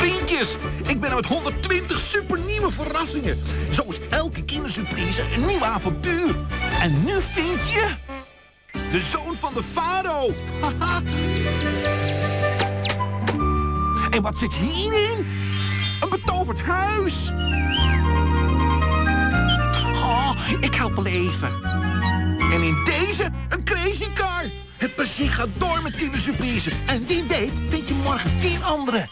Vriendjes, Ik ben er met 120 supernieuwe verrassingen. Zo is elke kindersurprise een nieuw avontuur. En nu vind je... De zoon van de Faro. Haha. en wat zit hierin? Een betoverd huis. Oh, ik help wel even. En in deze een crazy car. Het plezier gaat door met kindersurprise. En wie weet vind je morgen tien andere.